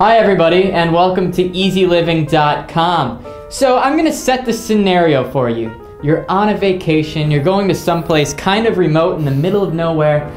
Hi everybody and welcome to eZeLiving.com. So I'm gonna set the scenario for you. You're on a vacation, you're going to someplace kind of remote in the middle of nowhere,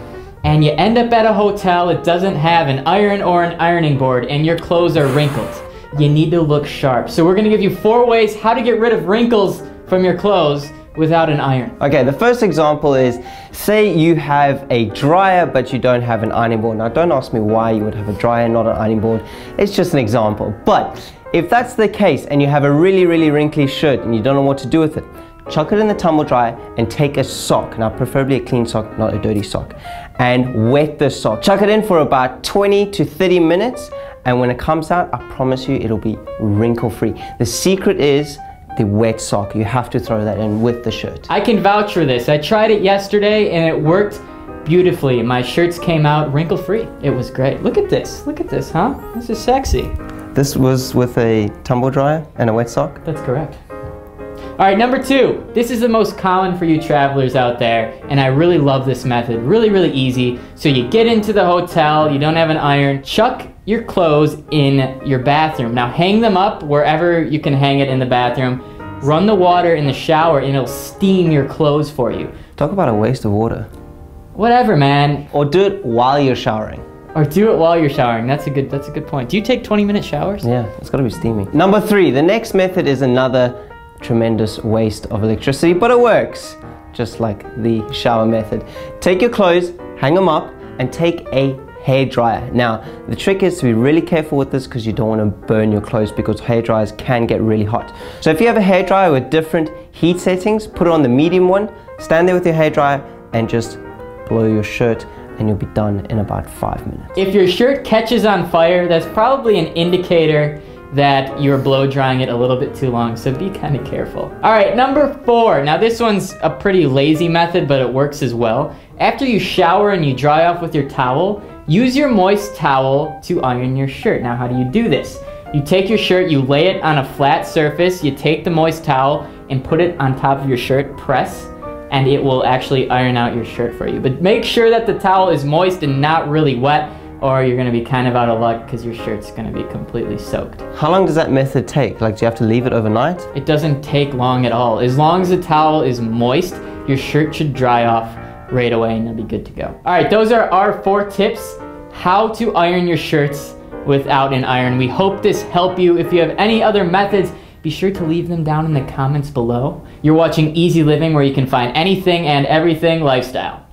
and you end up at a hotel that doesn't have an iron or an ironing board and your clothes are wrinkled. You need to look sharp. So we're gonna give you four ways how to get rid of wrinkles from your clothes without an iron. Okay, the first example is say you have a dryer but you don't have an ironing board. Now don't ask me why you would have a dryer not an ironing board. It's just an example. But if that's the case and you have a really really wrinkly shirt and you don't know what to do with it, chuck it in the tumble dryer and take a sock, now preferably a clean sock, not a dirty sock, and wet the sock. Chuck it in for about 20 to 30 minutes and when it comes out, I promise you it'll be wrinkle free. The secret is the wet sock. You have to throw that in with the shirt. I can vouch for this. I tried it yesterday and it worked beautifully. My shirts came out wrinkle free. It was great. Look at this. Look at this, huh? This is sexy. This was with a tumble dryer and a wet sock? That's correct. All right, number two. This is the most common for you travelers out there, and I really love this method. Really, really easy. So you get into the hotel, you don't have an iron, chuck your clothes in your bathroom. Now hang them up wherever you can hang it in the bathroom. Run the water in the shower and it'll steam your clothes for you. Talk about a waste of water. Whatever, man. Or do it while you're showering. Or do it while you're showering. That's a good that's a good point. Do you take 20 minute showers? Yeah, it's gotta be steamy. Number three, the next method is another tremendous waste of electricity, but it works. Just like the shower method. Take your clothes, hang them up, and take a hair dryer. Now, the trick is to be really careful with this because you don't want to burn your clothes because hair dryers can get really hot. So if you have a hair dryer with different heat settings, put it on the medium one, stand there with your hair dryer and just blow your shirt and you'll be done in about five minutes. If your shirt catches on fire, that's probably an indicator that you're blow drying it a little bit too long, so be kind of careful. All right, number four. Now this one's a pretty lazy method, but it works as well. After you shower and you dry off with your towel, use your moist towel to iron your shirt. Now how do you do this? You take your shirt, you lay it on a flat surface, you take the moist towel and put it on top of your shirt, press, and it will actually iron out your shirt for you. But make sure that the towel is moist and not really wet or you're gonna be kind of out of luck because your shirt's gonna be completely soaked. How long does that method take? Like, do you have to leave it overnight? It doesn't take long at all. As long as the towel is moist, your shirt should dry off right away and you'll be good to go. All right, those are our four tips how to iron your shirts without an iron. We hope this helped you. If you have any other methods, be sure to leave them down in the comments below. You're watching eZeLiving where you can find anything and everything lifestyle.